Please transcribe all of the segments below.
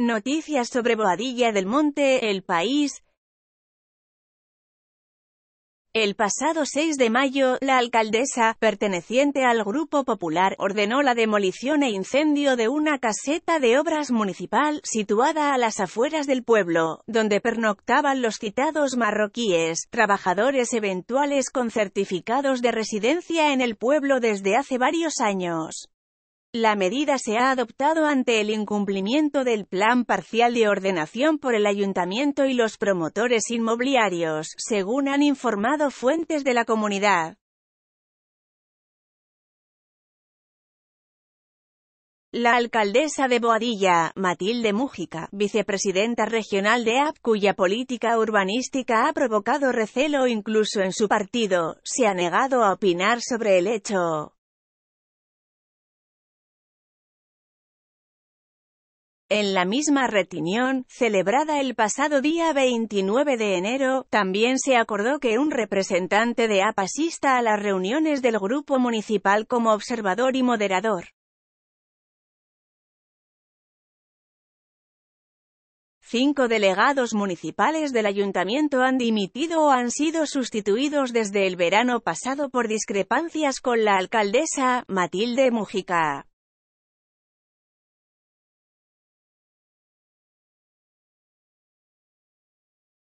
Noticias sobre Boadilla del Monte, El País, el pasado 6 de mayo, la alcaldesa, perteneciente al Grupo Popular, ordenó la demolición e incendio de una caseta de obras municipal, situada a las afueras del pueblo, donde pernoctaban los citados marroquíes, trabajadores eventuales con certificados de residencia en el pueblo desde hace varios años. La medida se ha adoptado ante el incumplimiento del plan parcial de ordenación por el ayuntamiento y los promotores inmobiliarios, según han informado fuentes de la comunidad. La alcaldesa de Boadilla, Matilde Mújica, vicepresidenta regional de AP, cuya política urbanística ha provocado recelo incluso en su partido, se ha negado a opinar sobre el hecho. En la misma retinión, celebrada el pasado día 29 de enero, también se acordó que un representante de APA asista a las reuniones del grupo municipal como observador y moderador. Cinco delegados municipales del ayuntamiento han dimitido o han sido sustituidos desde el verano pasado por discrepancias con la alcaldesa, Matilde Mujica.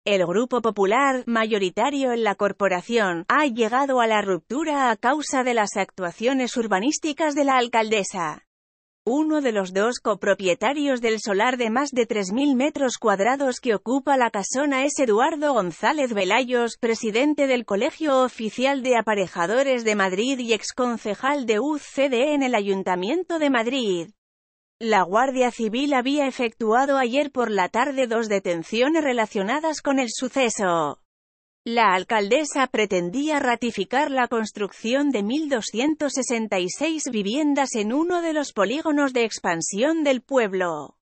El Grupo Popular, mayoritario en la corporación, ha llegado a la ruptura a causa de las actuaciones urbanísticas de la alcaldesa. Uno de los dos copropietarios del solar de más de 3.000 metros cuadrados que ocupa la casona es Eduardo González Velayos, presidente del Colegio Oficial de Aparejadores de Madrid y exconcejal de UCD en el Ayuntamiento de Madrid. La Guardia Civil había efectuado ayer por la tarde dos detenciones relacionadas con el suceso. La alcaldesa pretendía ratificar la construcción de 1.266 viviendas en uno de los polígonos de expansión del pueblo.